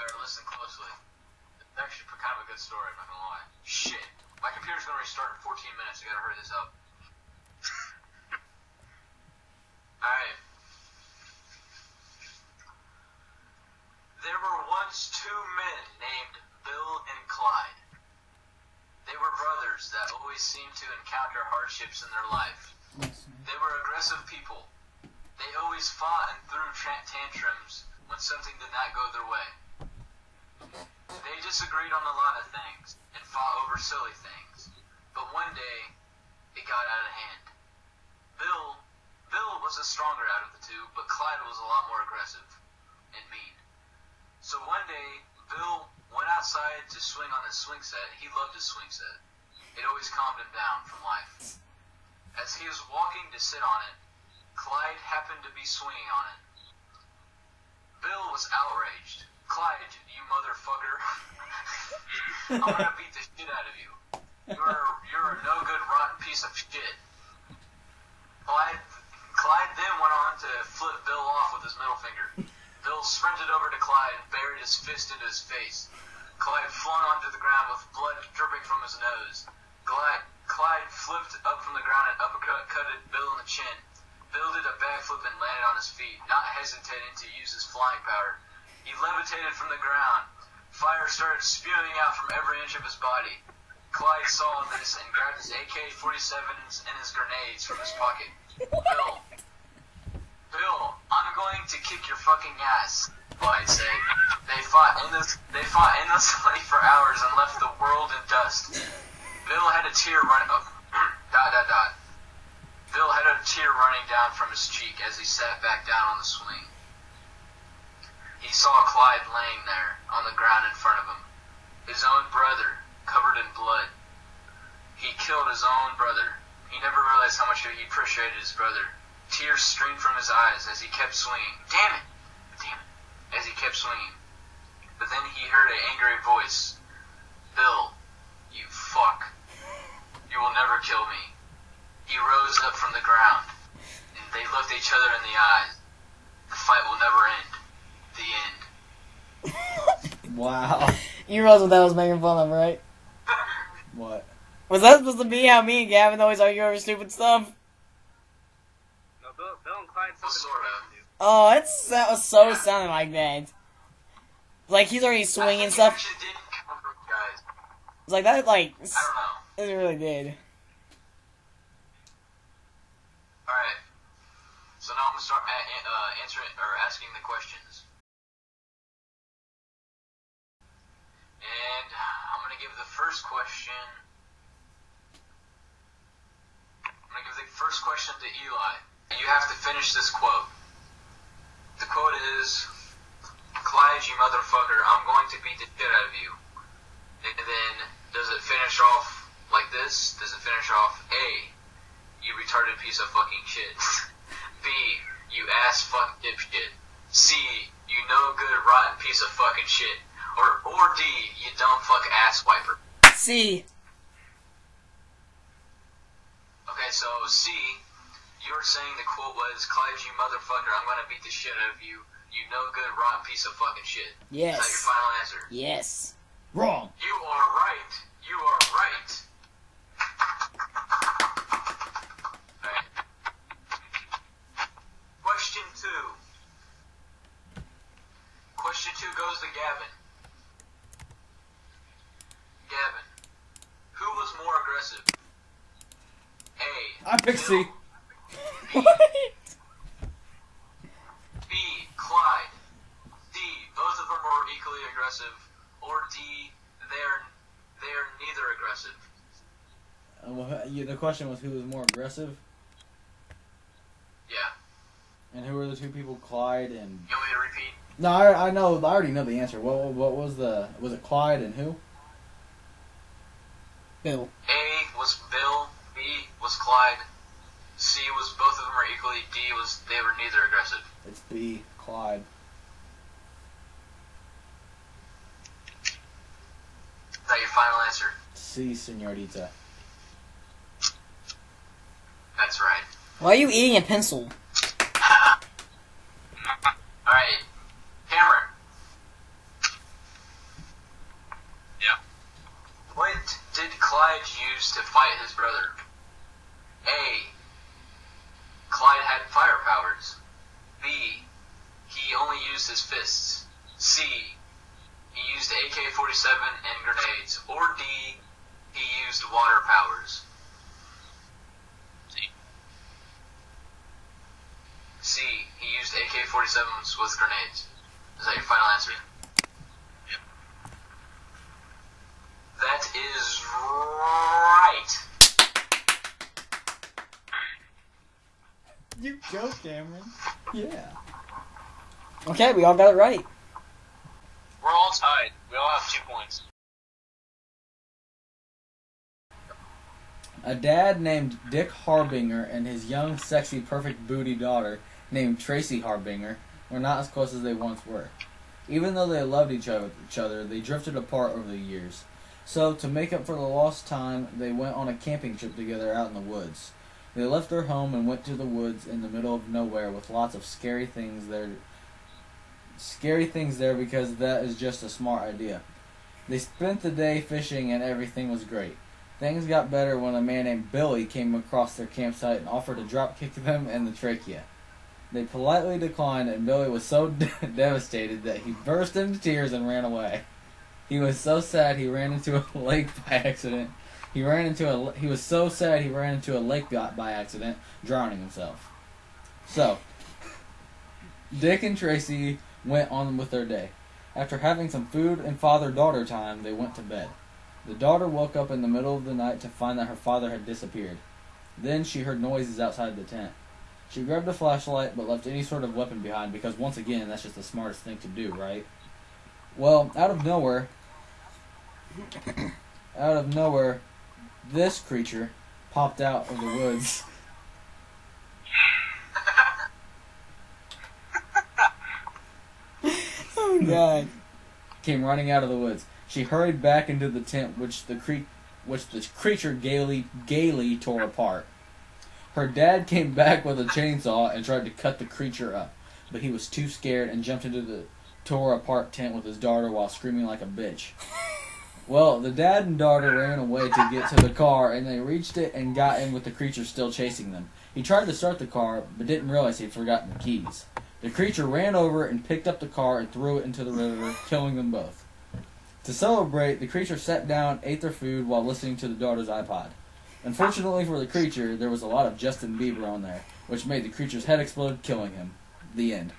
Better listen closely. It's actually kind of a good story, I'm not gonna lie. Shit. My computer's gonna restart in 14 minutes. I gotta hurry this up. Alright. There were once two men named Bill and Clyde. They were brothers that always seemed to encounter hardships in their life. They were aggressive people. They always fought and threw tantrums when something did not go their way. They disagreed on a lot of things and fought over silly things. But one day, it got out of hand. Bill, Bill was the stronger out of the two, but Clyde was a lot more aggressive and mean. So one day, Bill went outside to swing on his swing set. He loved his swing set. It always calmed him down from life. As he was walking to sit on it, Clyde happened to be swinging on it. Bill was outraged. Clyde, you motherfucker. I'm gonna beat the shit out of you. You're you're a no good rotten piece of shit. Clyde Clyde then went on to flip Bill off with his middle finger. Bill sprinted over to Clyde and buried his fist into his face. Clyde flung onto the ground with blood dripping from his nose. Clyde, Clyde flipped up from the ground and uppercutted Bill in the chin. Bill did a backflip and landed on his feet, not hesitating to use his flying power. He levitated from the ground. Fire started spewing out from every inch of his body. Clyde saw this and grabbed his AK-47s and his grenades from his pocket. Bill, Bill, I'm going to kick your fucking ass. Clyde said. They fought endless, they fought endlessly for hours and left the world in dust. Bill had a tear running up. Oh, dot dot dot. Bill had a tear running down from his cheek as he sat back down on the swing. He saw Clyde laying there on the ground in front of him, his own brother, covered in blood. He killed his own brother. He never realized how much he appreciated his brother. Tears streamed from his eyes as he kept swinging. Damn it! Damn it! As he kept swinging. But then he heard an angry voice. Bill, you fuck. You will never kill me. He rose up from the ground, and they looked each other in the eyes. The fight will never end. The end. Wow. You realize what that was making fun of, right? What? Was that supposed to be how me and Gavin always argue over stupid stuff? No, Bill, Bill and Clyde something Sort of. to Oh, it's that was so sounding like that. Like he's already I swinging think stuff. actually did come from guys. It's like that, like I don't know. it really did. Alright. So now I'm gonna start a- a- uh, answering or asking the questions. And I'm gonna give the first question. I'm gonna give the first question to Eli. You have to finish this quote. The quote is, "Clyde, you motherfucker, I'm going to beat the shit out of you." And then, does it finish off like this? Does it finish off A? You retarded piece of fucking shit. B. You ass fuck dipshit. C. You no good rotten piece of fucking shit. Or or D. You dumb fuck ass wiper. See, Okay, so C. You were saying the quote was, "Clyde, you motherfucker, I'm gonna beat the shit out of you. You no good rotten piece of fucking shit." Yes. Is that your final answer? yes. Wrong. You are right. You are right. Alright. Question two. Question two goes to Gavin. Gavin, who was more aggressive? A. I picked C. Bill, B. Clyde. D. Both of them were equally aggressive. Or D. They're they're neither aggressive. Uh, well, you, the question was who was more aggressive, Yeah. and who were the two people, Clyde and. You want me to repeat? No, I, I know. I already know the answer. What what was the was it Clyde and who? Bill. A was Bill. B was Clyde. C was both of them are equally. D was they were neither aggressive. It's B. Clyde. Is that your final answer? C. Senorita. That's right. Why are you eating a pencil? All right, Cameron. To his brother? A. Clyde had fire powers. B. He only used his fists. C. He used AK-47 and grenades. Or D. He used water powers. C. C. He used AK-47s with grenades. Is that your final answer? Yep. That is right. You go, Cameron. Yeah. Okay, we all got it right. We're all tied. We all have two points. A dad named Dick Harbinger and his young, sexy, perfect booty daughter named Tracy Harbinger were not as close as they once were. Even though they loved each other, each other, they drifted apart over the years. So, to make up for the lost time, they went on a camping trip together out in the woods. They left their home and went to the woods in the middle of nowhere with lots of scary things there. Scary things there because that is just a smart idea. They spent the day fishing and everything was great. Things got better when a man named Billy came across their campsite and offered to drop kick them in the trachea. They politely declined, and Billy was so devastated that he burst into tears and ran away. He was so sad he ran into a lake by accident. He ran into a. He was so sad he ran into a lake by by accident, drowning himself. So, Dick and Tracy went on with their day. After having some food and father-daughter time, they went to bed. The daughter woke up in the middle of the night to find that her father had disappeared. Then she heard noises outside the tent. She grabbed a flashlight but left any sort of weapon behind because, once again, that's just the smartest thing to do, right? Well, out of nowhere, out of nowhere, this creature popped out of the woods. Oh god. Came running out of the woods. She hurried back into the tent, which the cre- which the creature gaily gaily tore apart. Her dad came back with a chainsaw and tried to cut the creature up, but he was too scared and jumped into the tore apart tent with his daughter while screaming like a bitch. Well, the dad and daughter ran away to get to the car, and they reached it and got in with the creature still chasing them. He tried to start the car, but didn't realize he'd forgotten the keys. The creature ran over and picked up the car and threw it into the river, killing them both. To celebrate, the creature sat down, ate their food while listening to the daughter's iPod. Unfortunately for the creature, there was a lot of Justin Bieber on there, which made the creature's head explode, killing him. The end.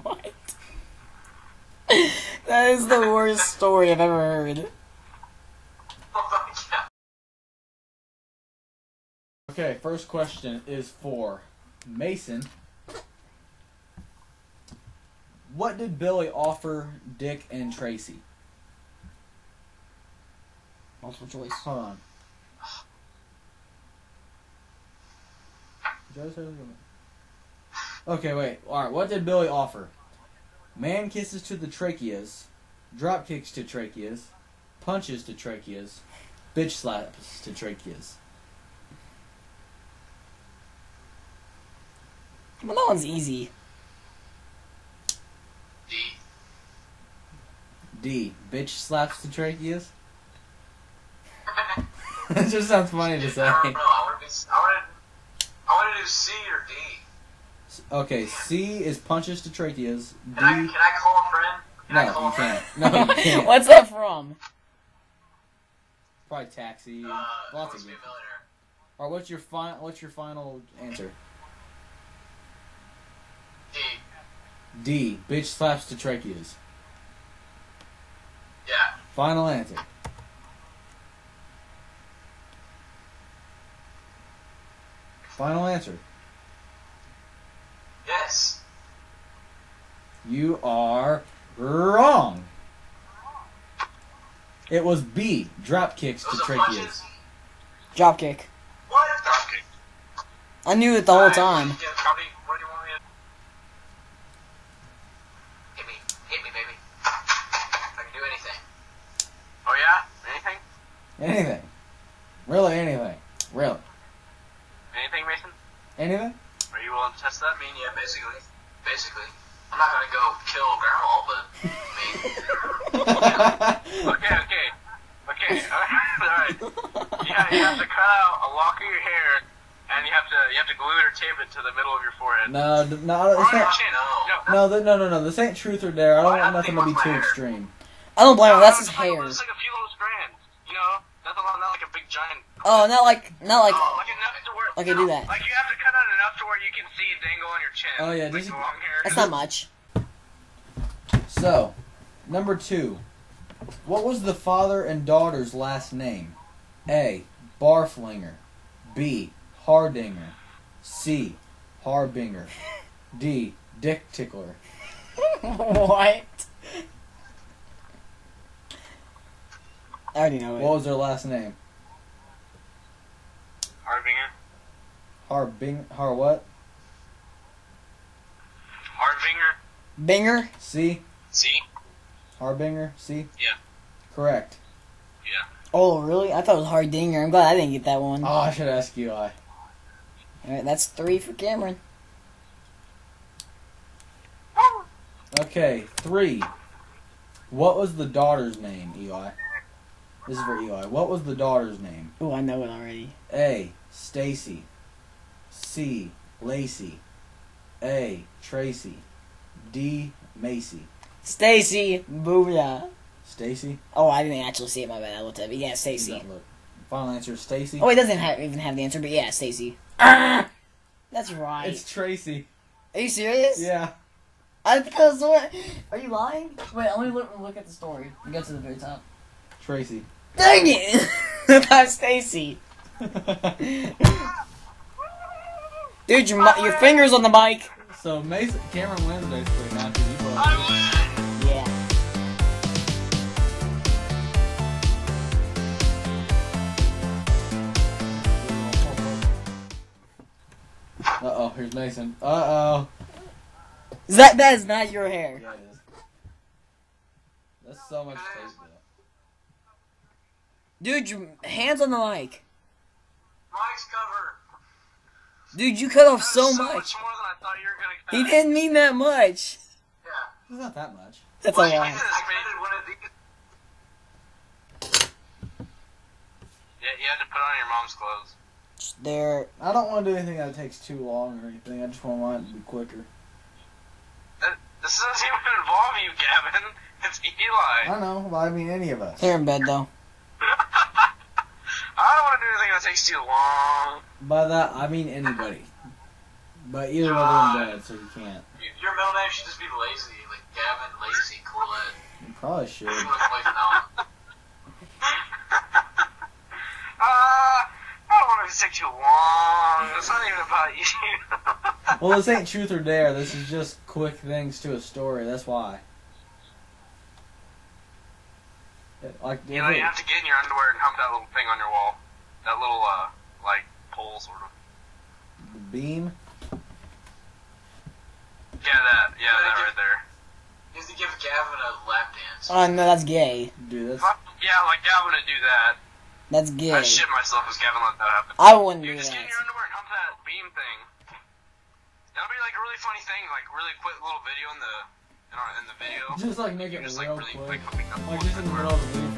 What? that is the worst story I've ever heard. Oh my god. Okay, first question is for Mason. What did Billy offer Dick and Tracy? Multiple choice. Hold on. Did I say it was gonna- Okay, wait. Alright, what did Billy offer? Man kisses to the tracheas, drop kicks to tracheas, punches to tracheas, bitch slaps to tracheas. Well, that one's easy. D. D. Bitch slaps the tracheas? That just sounds funny to say. I don't know. I want to be. I want to. I want to do C or D. Okay, C is punches to tracheas. D. Can I? Can I call a friend? Can I No, call you a friend? can't. No, you can't. What's that from? Probably taxi. Uh, Lots of to be good. a. Or what's your final? What's your final answer? D. D. Bitch slaps to tracheas. Yeah. Final answer. Final answer. Yes. You are wrong. It was B. Drop kicks to Those are tracheas. Drop kick. What? Okay. I knew it the whole Alright, time. yeah, Cody, what do you want me to? Hit me, hit me, baby. I can do anything. Oh yeah? Anything? Anything. Really anything. Really. Anything, Mason? Anything? Are you willing to test that? I mean, yeah, basically, basically. I'm not gonna go kill grandma, but I mean, Okay, okay. Okay, alright. alright. You yeah, you have to cut out a lock of your hair, and you have to you have to glue it or tape it to the middle of your forehead. No, no, Or it's not. chin. No. No, th- no, no, no. This ain't truth or dare. I don't want nothing to be too hair? extreme. I don't blame him. That's his hair. It's like a few little strands. You know, not a not like a big giant. Oh, not like, not like. Oh, like enough to where. Like I do that. Like you have to cut out enough to where you can see dangle on your chin. Oh, yeah, like just- the long hair. That's not much. So, number two. What was the father and daughter's last name? A. Barflinger. B. Hardinger. C. Harbinger. D. Dick Tickler. what? I already know it. What was their last name? Harbinger. Harbing. Har what? Harbinger. Binger? C. See? Harbinger. C. Yeah. Correct. Yeah. Oh, really? I thought it was Hardinger. I'm glad I didn't get that one. Oh, I should ask Eli. Alright, that's three for Cameron. Okay, three. What was the daughter's name, Eli? This is for Eli. What was the daughter's name? Oh, I know it already. A. Stacy. C. Lacey. A. Tracy. D. Macy. Stacy. Booyah. Stacy. Oh, I didn't actually see it. My bad. I looked at it. Yeah, Stacy. Final answer is Stacy. Oh, it doesn't have, even have the answer, but yeah, Stacy. Ah! That's right. It's Tracy. Are you serious? Yeah. I because what? Are you lying? Wait, let me look, look at the story. We Go to the very top. Tracy. Dang it! That's Stacy. Dude, your mi- your fingers on the mic. so Mason Cameron wins basically now. 'cause you both- I win. Yeah. Uh oh, here's Mason. Uh oh. Is that that is not your hair? Yeah, it is. That's so much tape though. Dude, your hands on the mic. Mike's cover. Dude, you cut off so so much. much more than I thought you were gonna cut. He didn't mean that much. Yeah. It's not that much. That's a Well, you lie. did I this, man. cutted one of these. Yeah, you had to put on your mom's clothes. There. I don't want to do anything that takes too long or anything. I just want it to be quicker. That, this doesn't even involve you, Gavin. It's Eli. I know, but I mean any of us. They're in bed though. I don't want to do that takes too long. By that I mean anybody. But either way they're in bed, so you can't. Your middle name should just be Lazy, like Gavin Lazy Colette. You probably should. You look like now. Uh, I don't want it to take too long. It's not even about you. Well, this ain't truth or dare. This is just quick things to a story. That's why. Like, you know, you have to get in your underwear and hump that little thing on your wall. That little, uh, like, pole, sort of. the beam. Yeah, that. Yeah, that right there. You have to give Gavin a lap dance. Oh no, that's gay. Dude, that's Fuck, Yeah, like Gavin would do that. That's gay. I'd shit myself if Gavin let that happen. I wouldn't do Dude, just get in your underwear and hump that beam thing. That'll be like a really funny thing, like really quick little video in the in, our, in the video. just like make it just like real really quick. like Like just in the middle of the video, for like two,